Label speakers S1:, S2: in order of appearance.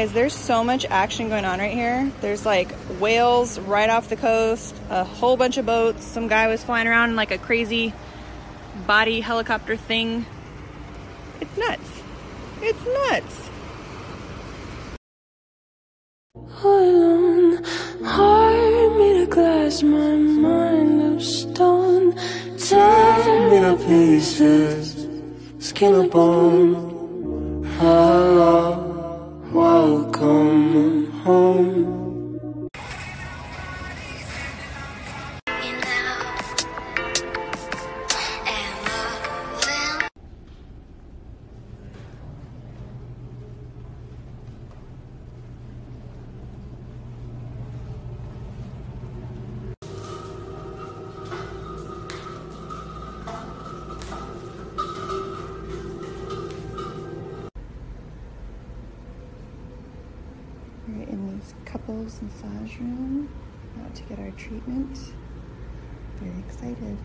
S1: Guys, there's so much action going on right here. There's like whales right off the coast, a whole bunch of boats. Some guy was flying around in like a crazy body helicopter thing. It's nuts. It's nuts.
S2: alone. Heart made of glass, my mind of stone. Tear me to pieces, skin and bone. Hello, welcome home.
S1: We're in this couples massage room about to get our treatment. Very excited.